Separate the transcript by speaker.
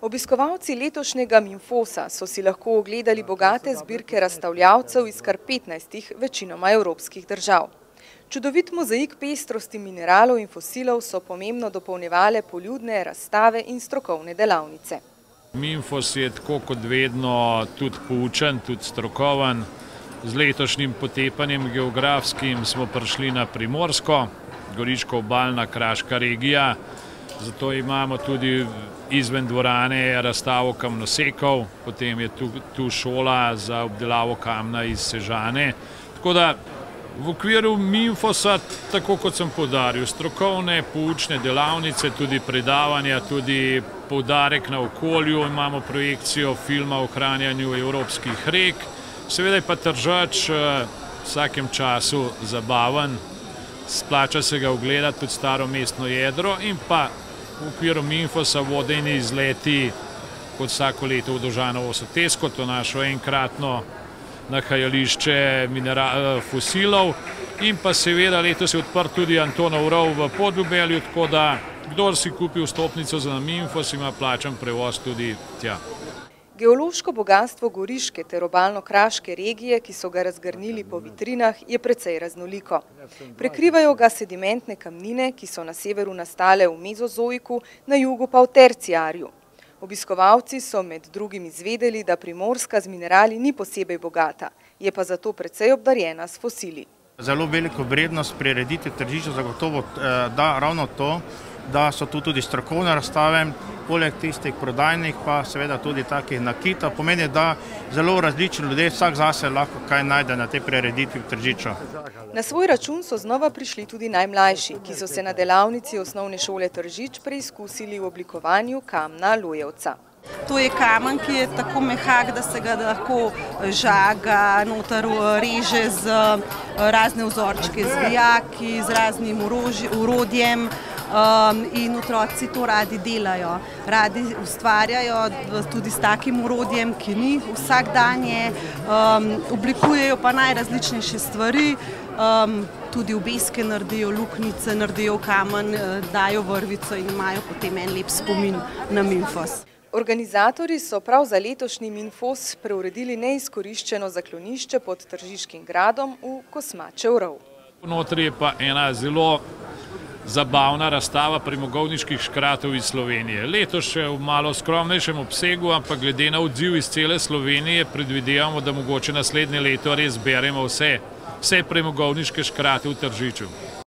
Speaker 1: Obiskovalci letošnjega Minfosa so si lahko ogledali bogate zbirke razstavljavcev iz kar 15 večinoma evropskih držav. Čudovit mozaik pestrosti mineralov in fosilov so pomembno dopolnjevale poljudne razstave in strokovne delavnice.
Speaker 2: Minfos je tako kot vedno tudi poučen, tudi strokoven. Z letošnjim potepanjem geografskim smo prišli na Primorsko, Goriško obaljna kraška regija, zato imamo tudi izven dvorane razstavo kamnosekov, potem je tu, tu šola za obdelavo kamna iz Sežane. Tako da v okviru Minfosa, tako kot sem podaril, strokovne, poučne delavnice, tudi predavanja, tudi poudarek na okolju, imamo projekcijo filma o ohranjanju evropskih rek, seveda je pa tržač v vsakem času zabaven, splača se ga ogledati tudi staro mestno jedro in pa v okviru Minfosa vodeni izleti kot vsako leto v Dožanovo Sotesko, to našo enkratno nahajališče fosilov in pa seveda letos je odprt tudi Antonov rov v Podljubelju, tako da kdor si kupi vstopnico za Minfos ima plačan prevoz tudi tja.
Speaker 1: Geološko bogatstvo Goriške ter obalno-kraške regije, ki so ga razgrnili po vitrinah, je precej raznoliko. Prekrivajo ga sedimentne kamnine, ki so na severu nastale v mezozoiku, na jugu pa v terciarju. Obiskovalci so med drugim izvedeli, da Primorska z minerali ni posebej bogata, je pa zato precej obdarjena s fosili.
Speaker 3: Zelo veliko vrednost prirediti tržišča zagotovo da ravno to, da so tu tudi strokovne razstave, poleg tistih prodajnih pa seveda tudi takih nakita. Pomeni, da zelo različni ljudje vsak zase lahko kaj najde na tej prireditvi v tržiču.
Speaker 1: Na svoj račun so znova prišli tudi najmlajši, ki so se na delavnici osnovne šole Tržič preizkusili v oblikovanju kamna lojevca.
Speaker 4: To je kamen, ki je tako mehak, da se ga lahko žaga, noter reže z razne vzorčke, z vijaki, z raznim urodjem in otroci to radi delajo. Radi ustvarjajo tudi s takim urodjem, ki ni vsakdanje, oblikujejo pa najrazličnejše stvari, tudi obeske naredijo, luknjice naredijo kamen, dajo vrvico in imajo potem en lep spomin na Minfos.
Speaker 1: Organizatorji so prav za letošnji Minfos preuredili neizkoriščeno zaklonišče pod Tržiškim gradom v Kosmačev rov.
Speaker 2: Notri je pa ena zelo zabavna razstava premogovniških škratov iz Slovenije. Letos še v malo skromnejšem obsegu, ampak glede na odziv iz cele Slovenije predvidevamo, da mogoče naslednje leto res beremo vse, vse premogovniške škrate v Tržiču.